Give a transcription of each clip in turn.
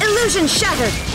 Illusion shattered!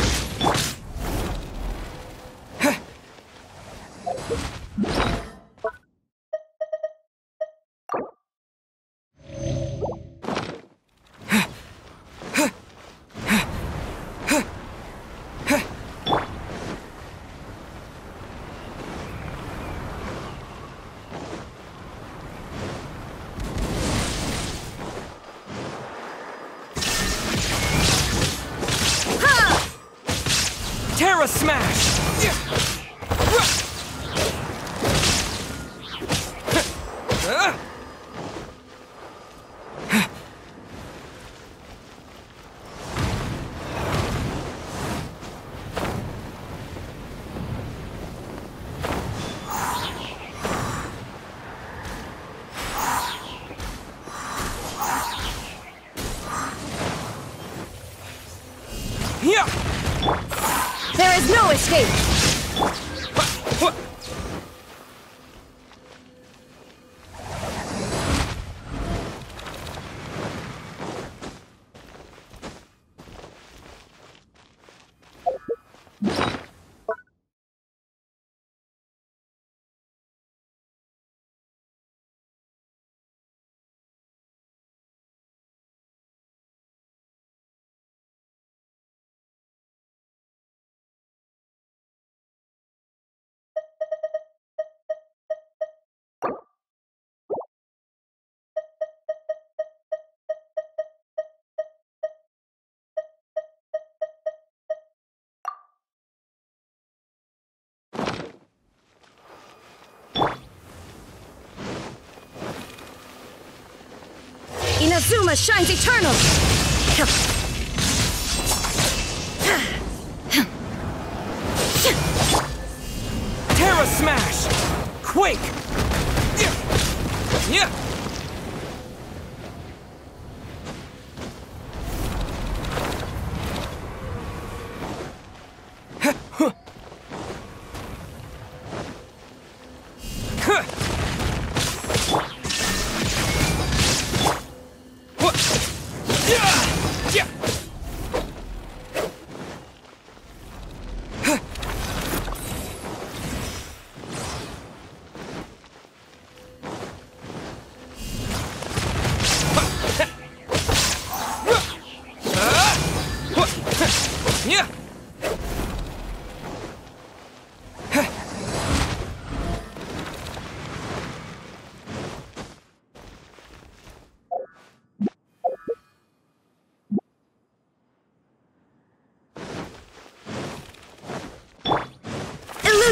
Inazuma shines eternal! Terra Smash! Quake!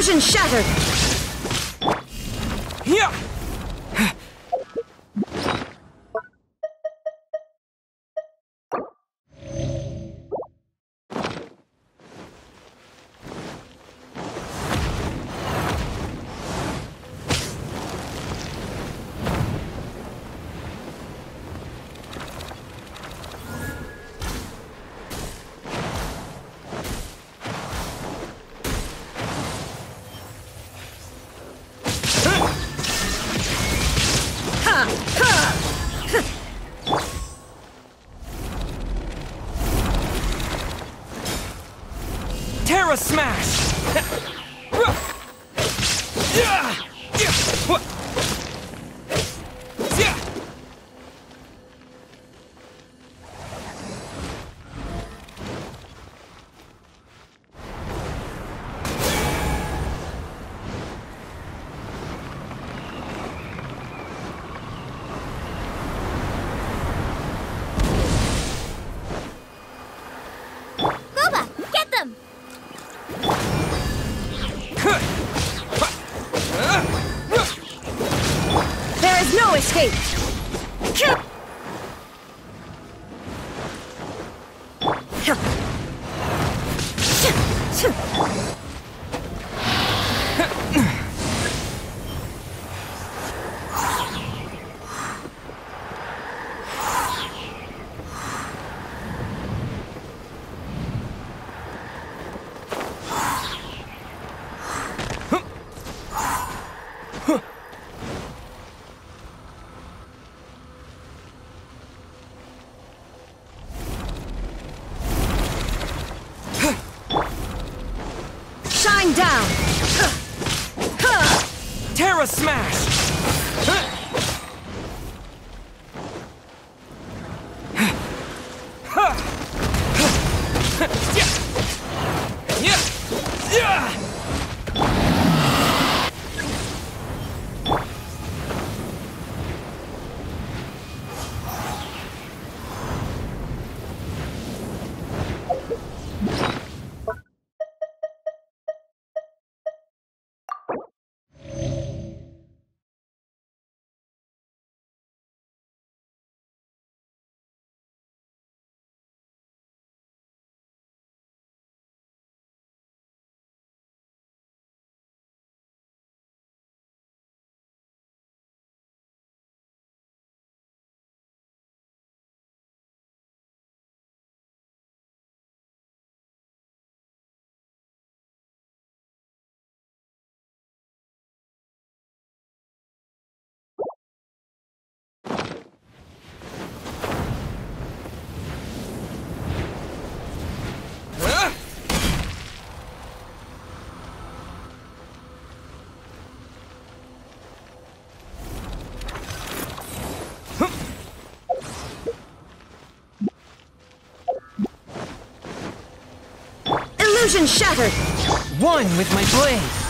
Illusion shattered! Yeah! Illusion shattered! One with my blade!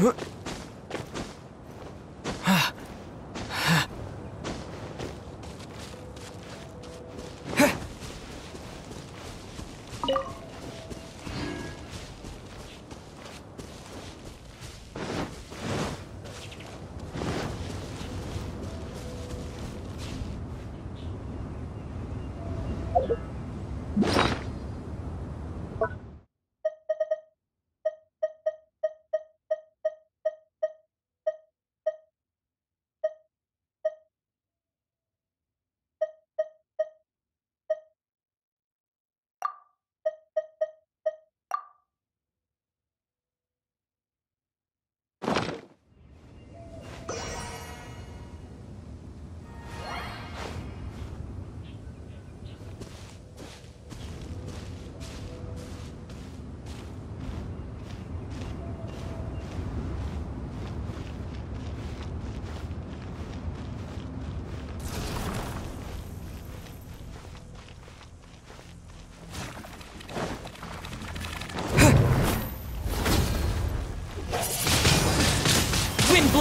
嗯。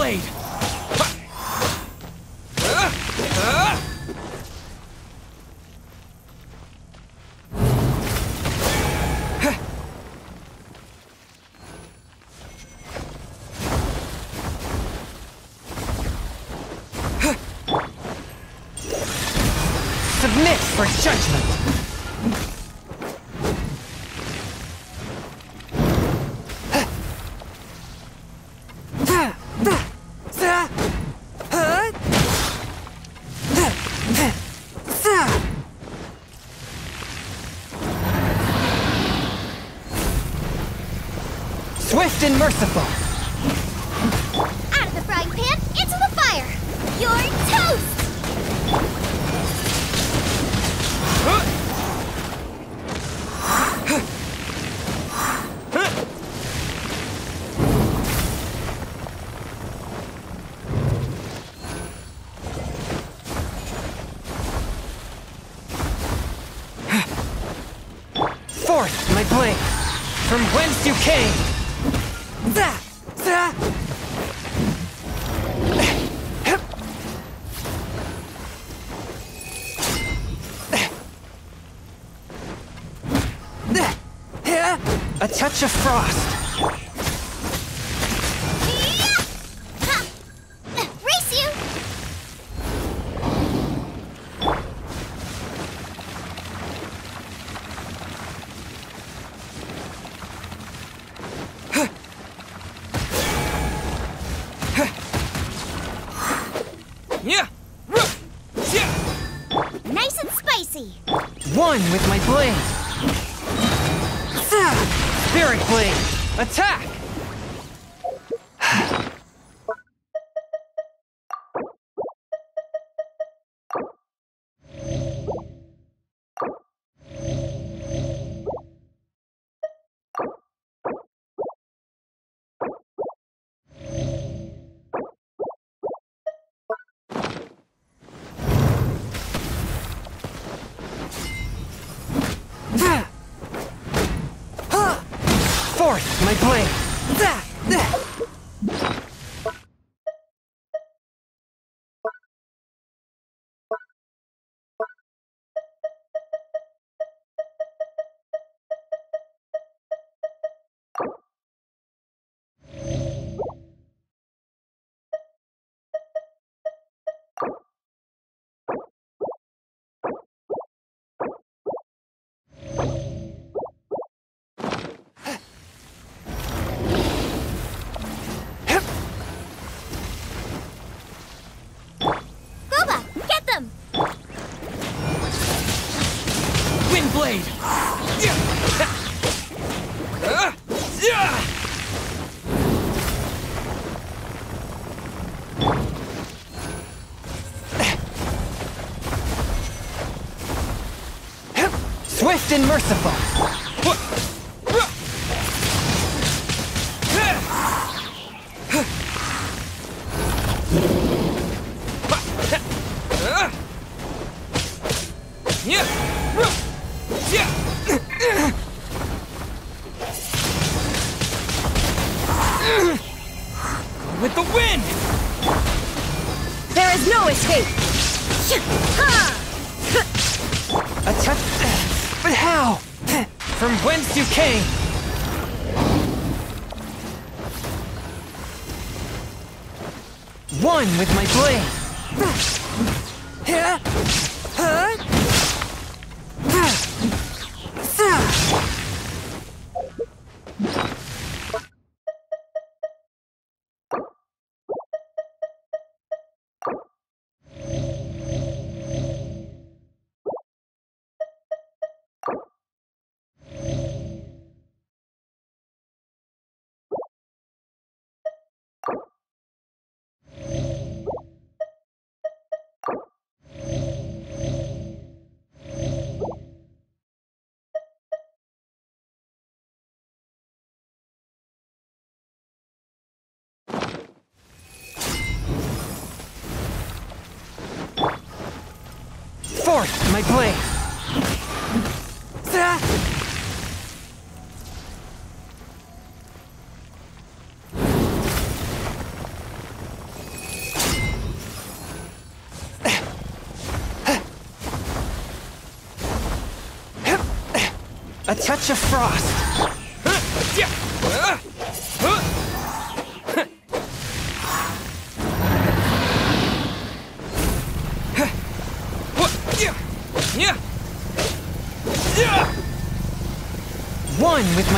blade! swift and merciful. of frost. blade! Swift and merciful! Forth, my blade. A touch of frost.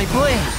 My blade.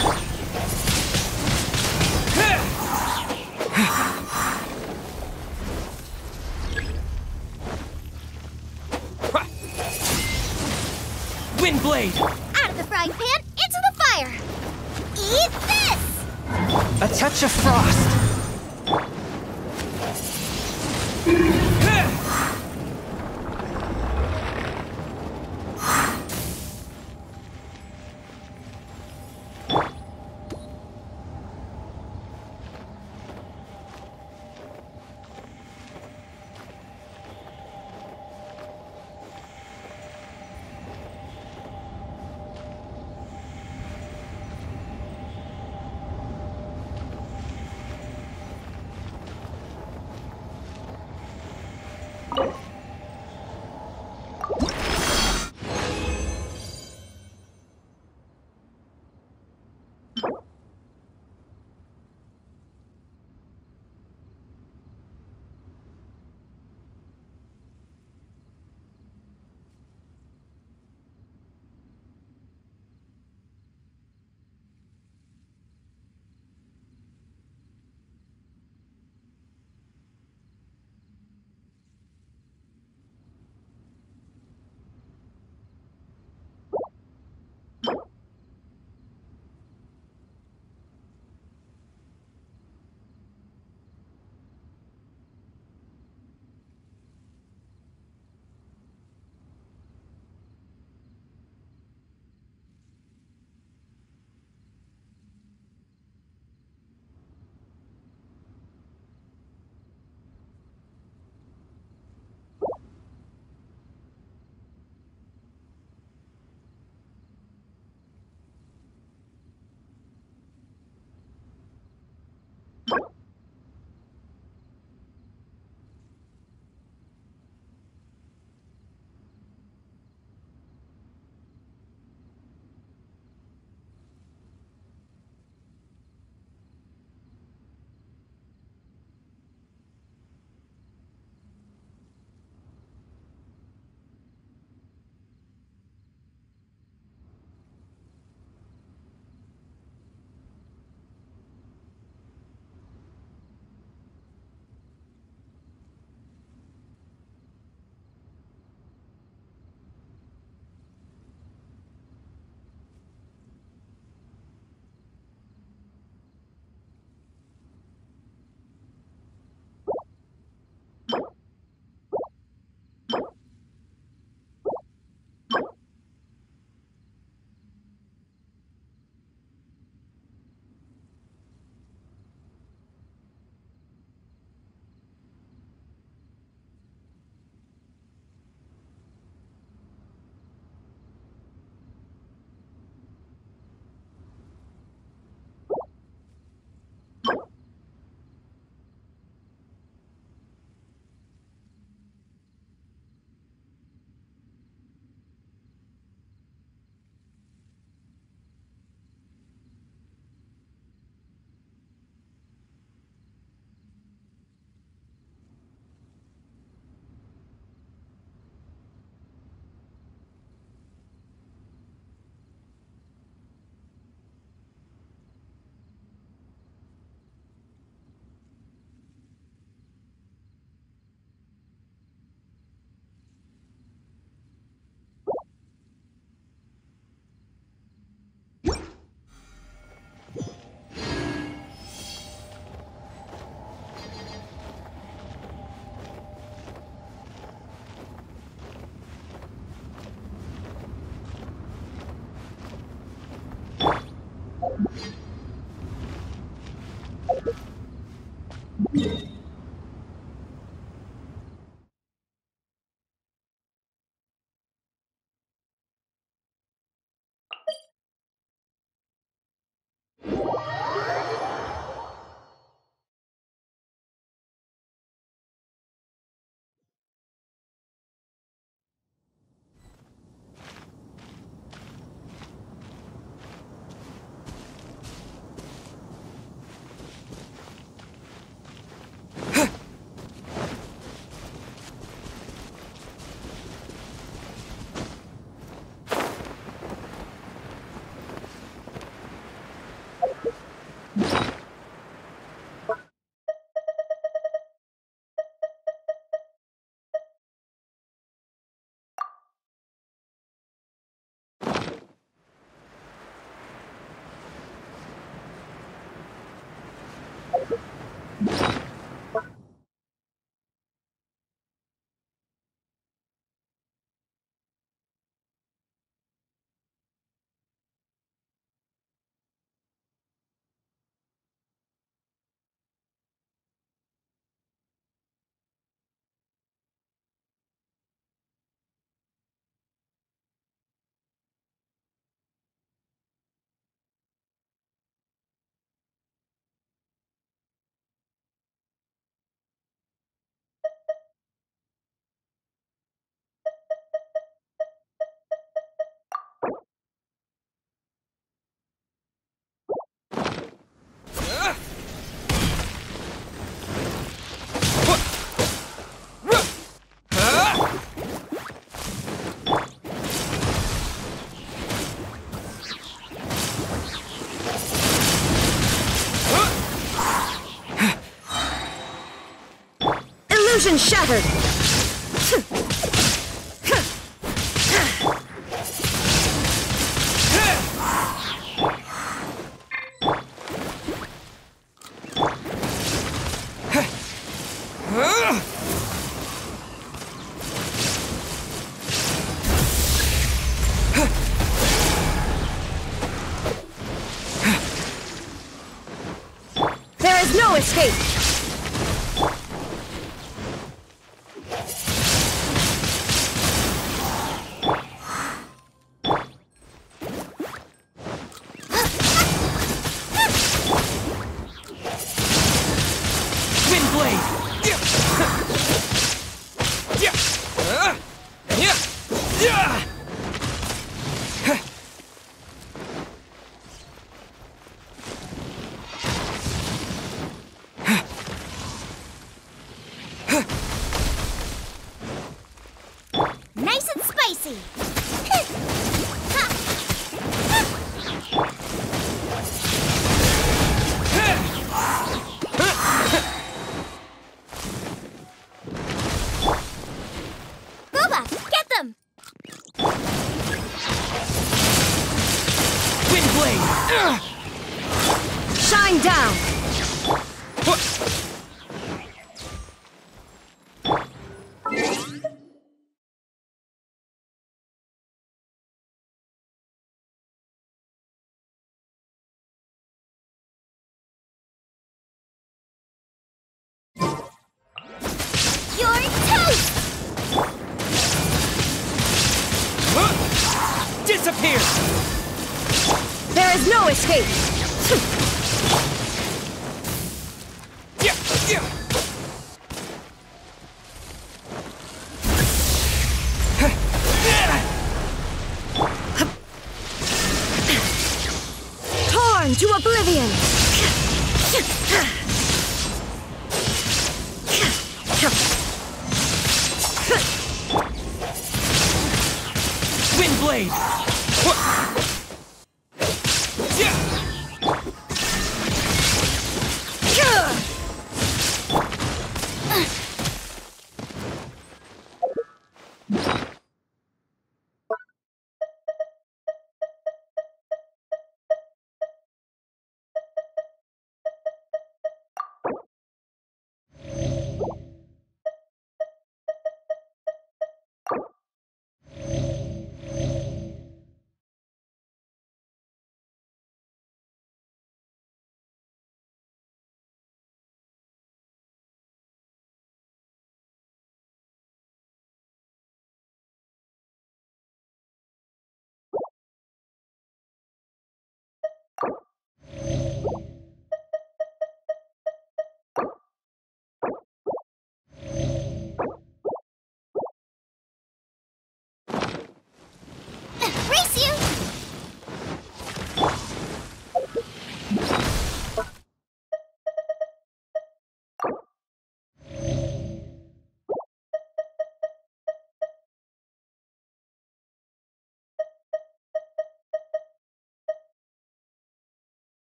Illusion shattered!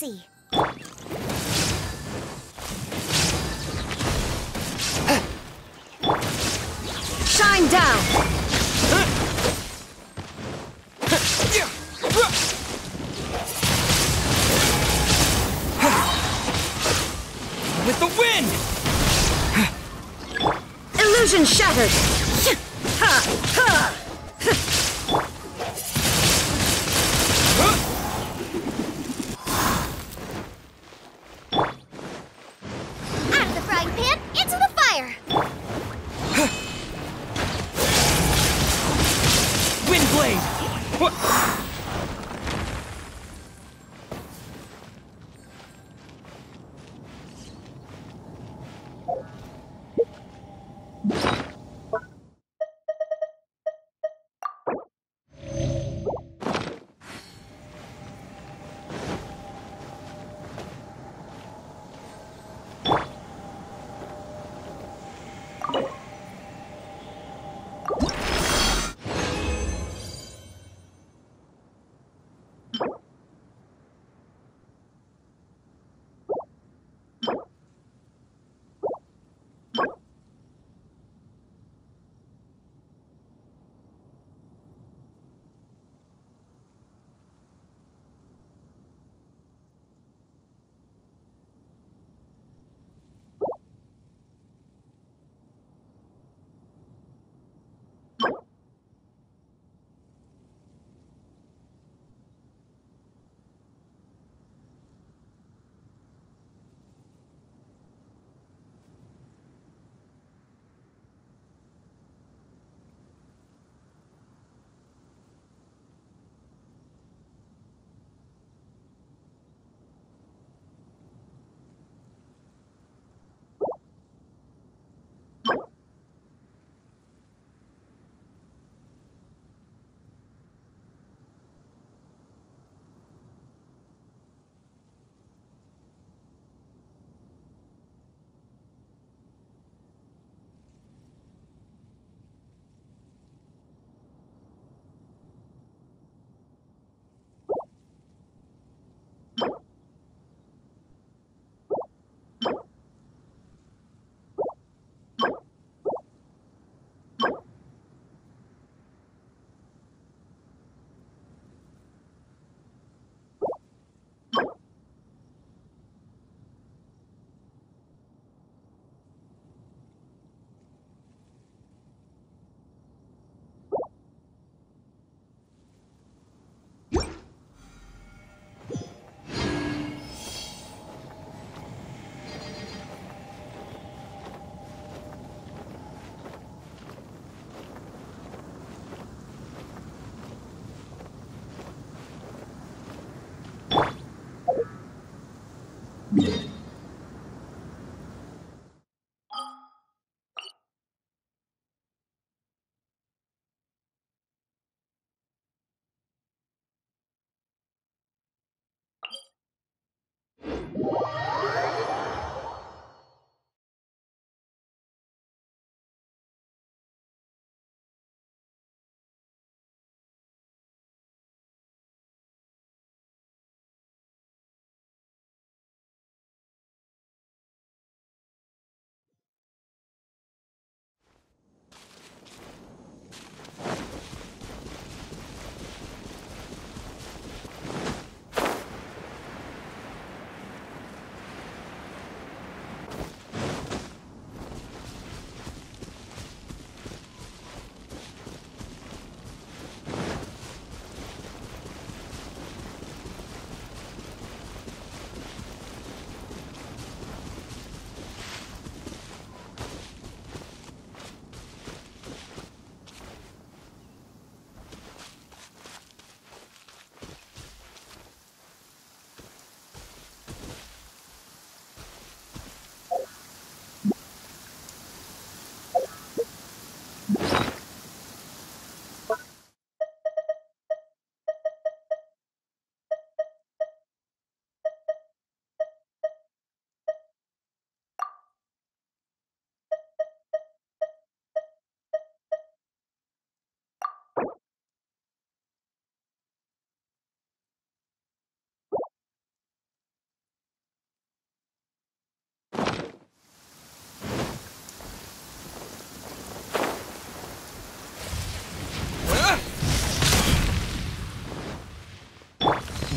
Shine down! With the wind! Illusion shattered!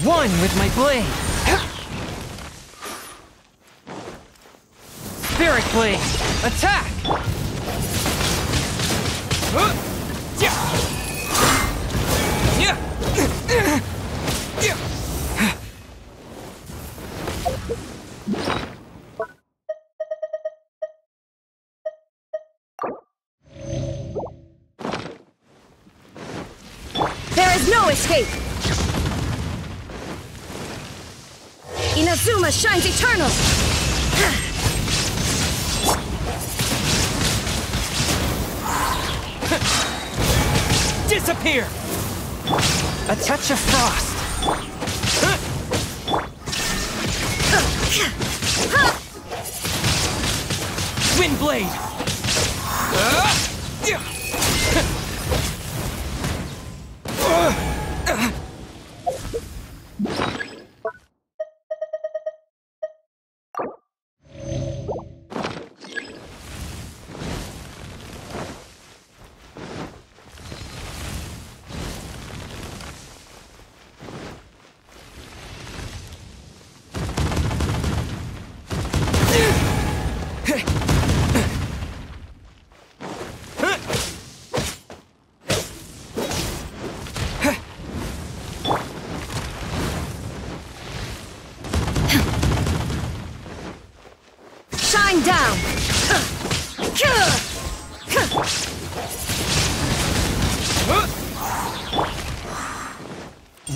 One with my blade! Spirit Blade! Attack! Yeah. Shine down!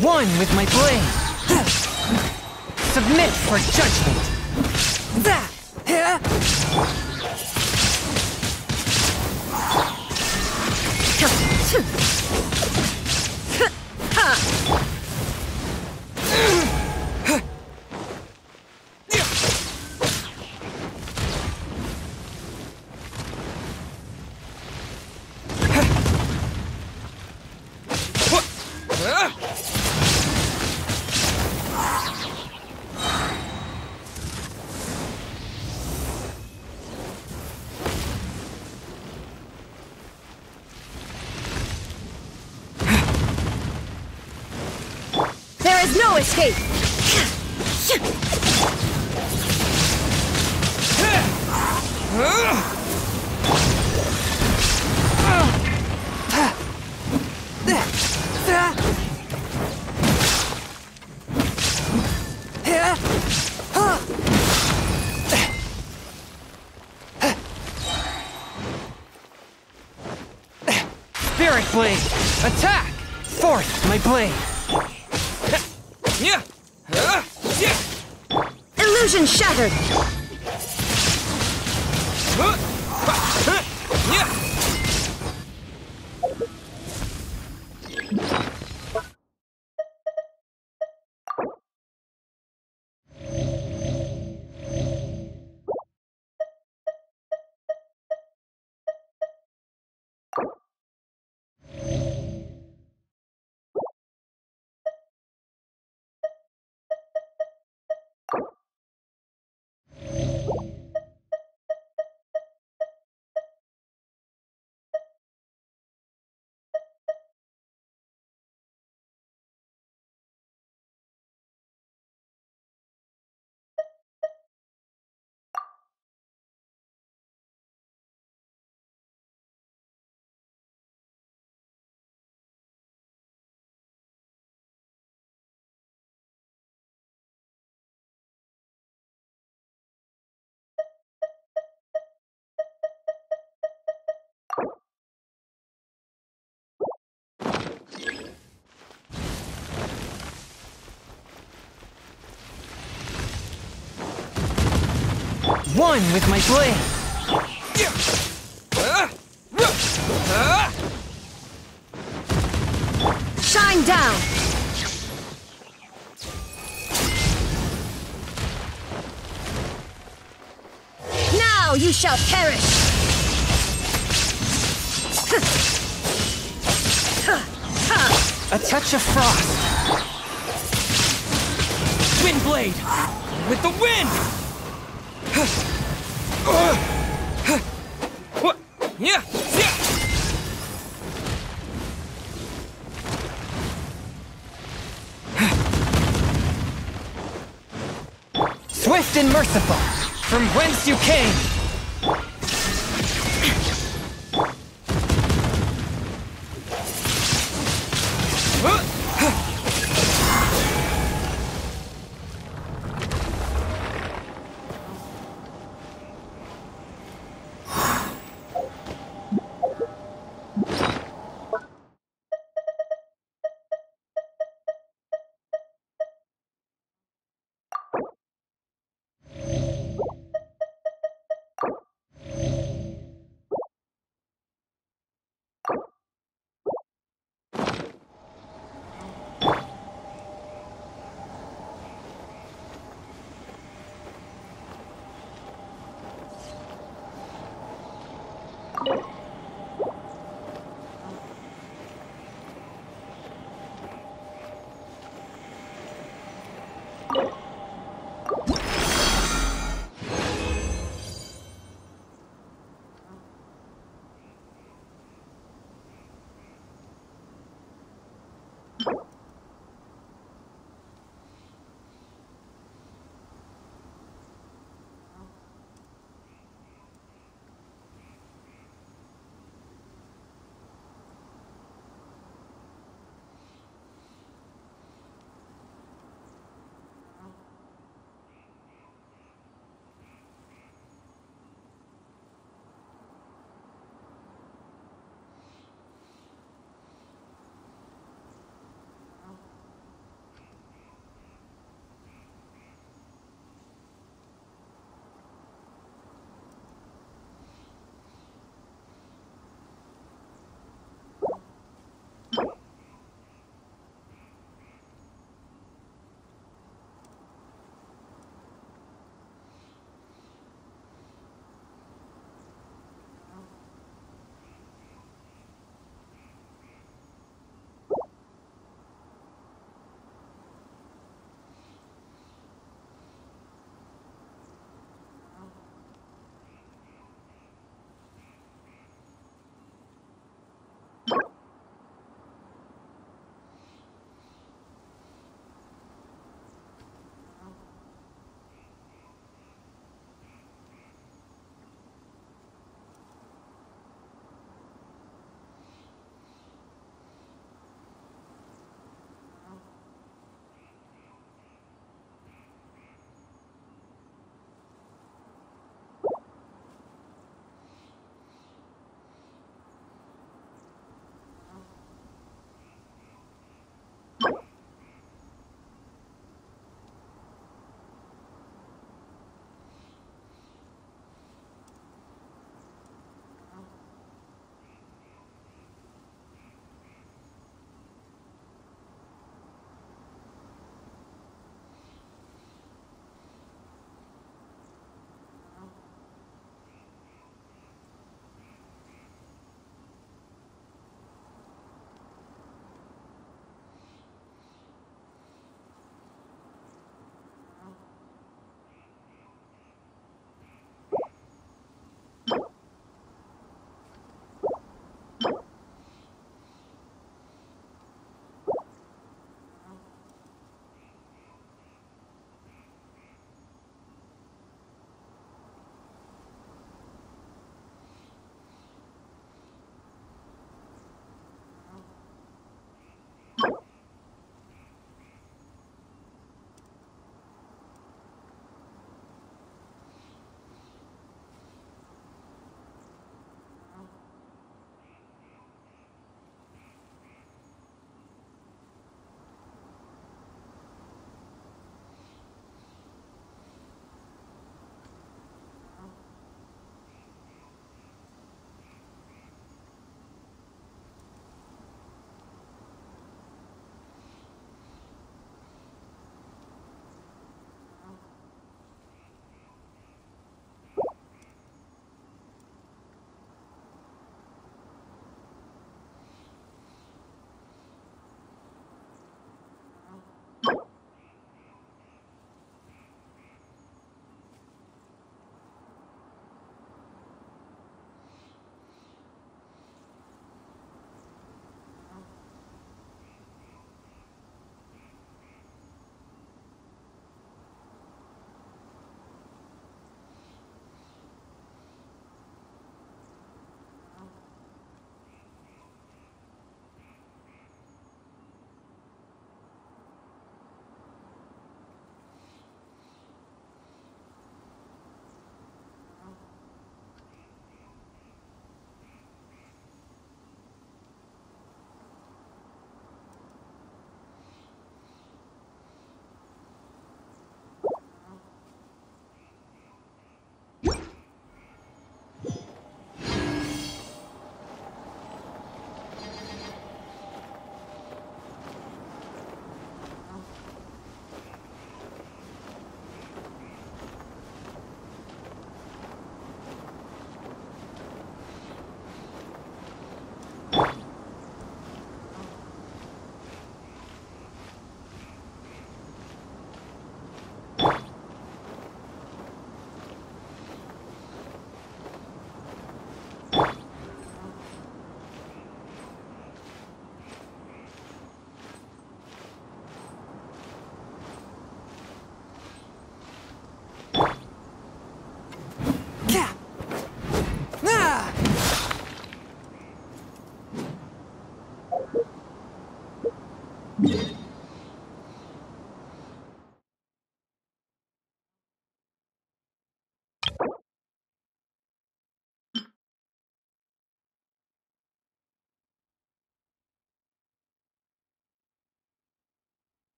One with my blade! Submit for judgment! There blade! Attack! Forth my blade! Illusion shattered! Yeah! One with my blade! Shine down! Now you shall perish! A touch of frost! Wind blade! With the wind! Swift and merciful, from whence you came!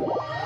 you